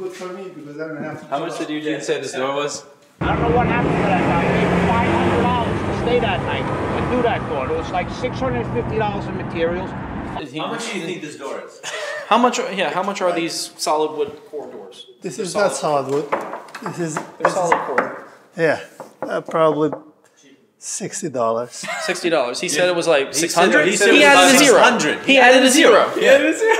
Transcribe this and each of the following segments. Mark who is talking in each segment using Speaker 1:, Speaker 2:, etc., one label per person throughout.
Speaker 1: good for me because I don't have to.
Speaker 2: How much did Eugene say this door was?
Speaker 3: I don't know what happened to that guy. He gave five hundred dollars to stay that night and do that door. It was like six hundred and fifty dollars in materials.
Speaker 2: How much do you think this door is?
Speaker 4: How much? Yeah, how much are these solid wood core doors?
Speaker 1: This is not solid wood. This is,
Speaker 4: They're solid core.
Speaker 1: yeah, uh, probably sixty dollars.
Speaker 4: Sixty dollars. He said it was like
Speaker 2: He
Speaker 4: six
Speaker 2: said- he
Speaker 4: He,
Speaker 2: said it was
Speaker 4: added a zero. He added a zero.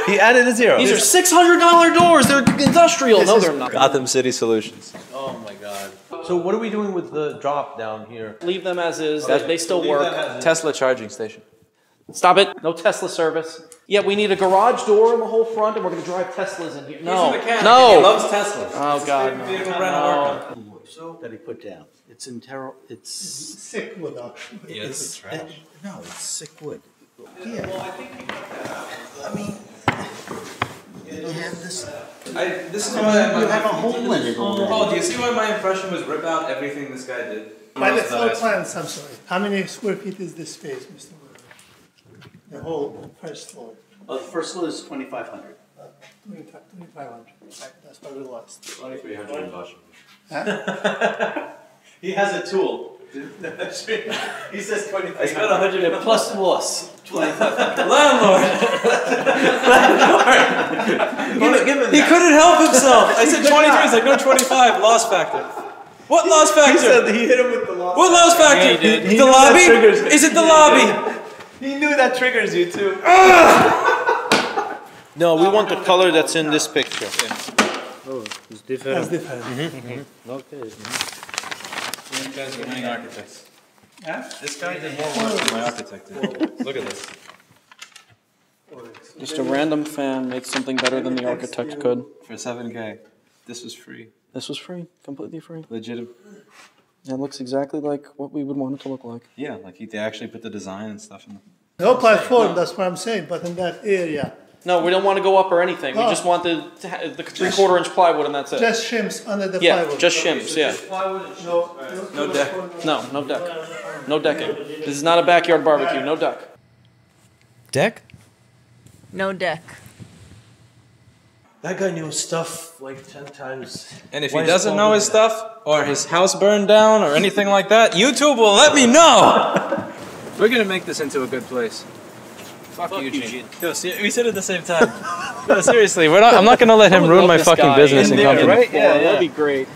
Speaker 2: He added a zero.
Speaker 4: These are six hundred dollar doors. They're industrial. No, they're not.
Speaker 2: Gotham City Solutions.
Speaker 5: Oh my god. So what are we doing with the drop down here?
Speaker 4: Leave them as is. They, they still work.
Speaker 2: Tesla charging station.
Speaker 4: Stop it. No Tesla service. Yeah, we need a garage door in the whole front, and we're gonna drive Teslas in here. No,
Speaker 2: He
Speaker 4: no.
Speaker 2: loves Teslas.
Speaker 4: Oh God, no.
Speaker 2: Vehicle rental
Speaker 4: no.
Speaker 6: that he put down. It's in terror, it's,
Speaker 1: Sick wood actually.
Speaker 2: Yes.
Speaker 6: no, it's sick wood. Yeah. I mean, you have this,
Speaker 2: I, this is
Speaker 6: you
Speaker 2: why
Speaker 6: have a hole in it
Speaker 2: Oh, do you see why my impression was rip out everything this guy did?
Speaker 1: By the floor plans, I'm sorry. How many square feet is this space, Mr. Wood? The whole first floor,
Speaker 6: Well, the first floor is twenty-five hundred.
Speaker 1: twenty-five hundred. That's what we lost.
Speaker 2: Twenty-three hundred in Boston.
Speaker 5: He has a tool. he says twenty.
Speaker 2: I spent a hundred and
Speaker 5: plus loss.
Speaker 2: Landlord! Landlord! give him, he couldn't help himself. I said 23, he's like, no, 25, loss factor. What loss factor?
Speaker 5: He said he hit him with the loss.
Speaker 2: what loss factor?
Speaker 4: Yeah, he did.
Speaker 2: The
Speaker 5: He knew
Speaker 2: lobby? Is it the lobby?
Speaker 5: He knew that triggers you too.
Speaker 7: No, we want the color that's in this picture. Oh, it's different.
Speaker 1: That's different. Mm-hmm. Mm-hmm. Mm-hmm.
Speaker 7: Okay.
Speaker 2: These guys are winning architects. This guy did more work than my architect did. Look at this.
Speaker 4: Just a random fan made something better than the architect could.
Speaker 2: For 7K. This was free.
Speaker 4: This was free, completely free.
Speaker 2: Legit.
Speaker 4: It looks exactly like what we would want it to look like.
Speaker 2: Yeah, like he, they actually put the design and stuff in the.
Speaker 1: No platform, that's what I'm saying, but in that area,
Speaker 4: No, we don't want to go up or anything. We
Speaker 1: Oh.
Speaker 4: just want the the three quarter inch plywood and that's it.
Speaker 1: just shims under the
Speaker 4: yeah,
Speaker 1: plywood.
Speaker 4: just shims. Yeah.
Speaker 1: No,
Speaker 2: No deck.
Speaker 4: No, no deck. No decking. This is not a backyard barbecue. No deck.
Speaker 2: Deck?
Speaker 8: No deck.
Speaker 5: That guy knew stuff like ten times.
Speaker 2: And if
Speaker 5: Why
Speaker 2: he doesn't know his
Speaker 5: there?
Speaker 2: stuff, or his house burned down, or anything like that, YouTube will let me know! We're gonna make this into a good place. Fuck, Eugene. Yo, see, we said it at the same time. no, seriously, we're not, I'm not gonna let him ruin my fucking business and company.
Speaker 4: Right? Yeah, that'd be great.